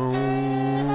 Oh.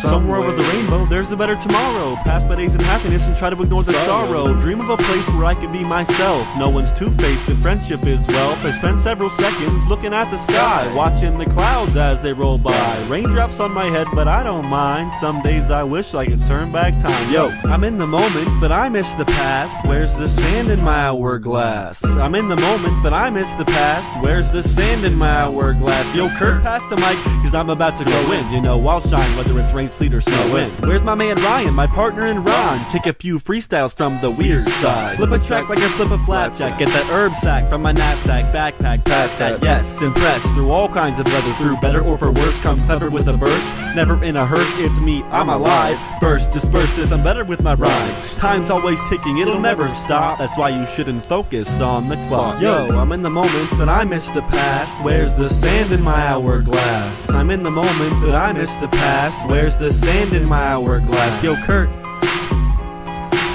Somewhere over the rainbow, there's a better tomorrow. Pass my days in happiness and try to ignore the sorrow. Dream of a place where I can be myself. No one's two faced and friendship is wealth. I spend several seconds looking at the sky, watching the clouds as they roll by. Raindrops on my head, but I don't mind. Some days I wish I could turn back time. Yo, I'm in the moment, but I miss the past. Where's the sand in my hourglass? I'm in the moment, but I miss the past. Where's the sand in my hourglass? Yo, Kurt, pass the mic, cause I'm about to go in. You know, I'll shine whether it's rain, sleet, or snow in. Where's my man Ryan, my partner in Ron? Kick a few freestyles from the weird side. Flip a track like I flip a flapjack. Get that herb sack from my knapsack, backpack, past that. Yes, impressed through all kinds of weather. Through better or for worse, come clever with a burst. Never in a hurt, it's me, I'm alive. Burst, disperse this, I'm better with my rhymes. Time's always ticking, it'll never stop. That's why you shouldn't focus on the clock. Yo, I'm in the moment, but I miss the past. Where's the sand in my hourglass? I'm in the moment, but I miss the past. Where's the sand in my hourglass? Yo, Kurt.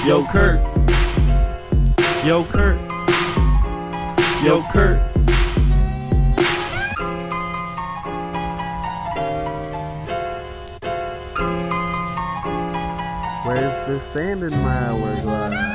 Yo, Kurt. Yo, Kurt. Yo, Kurt. Where's the sand in my hourglass?